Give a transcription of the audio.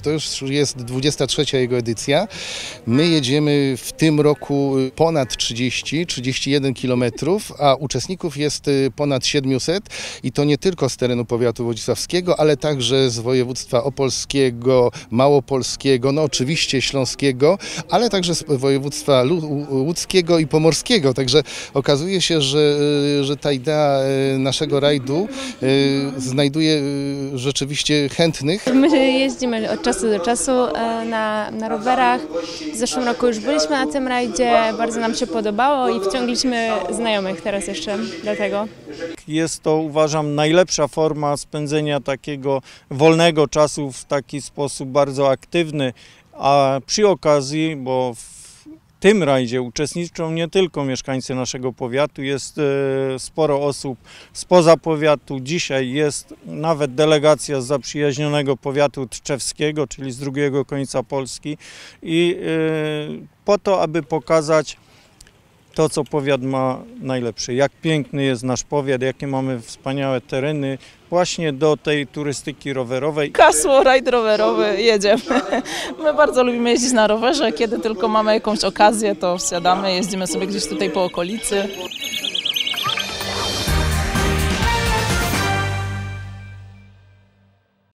To już jest 23 jego edycja. My jedziemy w tym roku ponad 30, 31 kilometrów, a uczestników jest y, ponad 700 i to nie tylko z terenu powiatu wodzisławskiego, ale także z województwa opolskiego, małopolskiego, no oczywiście śląskiego, ale także z województwa łódzkiego i pomorskiego. Także okazuje się, że, y, że ta idea y, naszego rajdu y, znajduje y, rzeczywiście chętnych. My jeździmy od czasu do czasu e, na, na rowerach. W zeszłym roku już byliśmy na tym rajdzie, bardzo nam się podobało i wciągliśmy znajomych teraz jeszcze do tego. Jest to, uważam, najlepsza forma spędzenia takiego wolnego czasu w taki sposób bardzo aktywny, a przy okazji, bo w tym rajdzie uczestniczą nie tylko mieszkańcy naszego powiatu, jest e, sporo osób spoza powiatu. Dzisiaj jest nawet delegacja z zaprzyjaźnionego powiatu tczewskiego, czyli z drugiego końca Polski i e, po to, aby pokazać to, co powiat ma najlepsze. Jak piękny jest nasz powiat, jakie mamy wspaniałe tereny właśnie do tej turystyki rowerowej. Kasło, rajd rowerowy, jedziemy. My bardzo lubimy jeździć na rowerze, kiedy tylko mamy jakąś okazję, to wsiadamy, jeździmy sobie gdzieś tutaj po okolicy.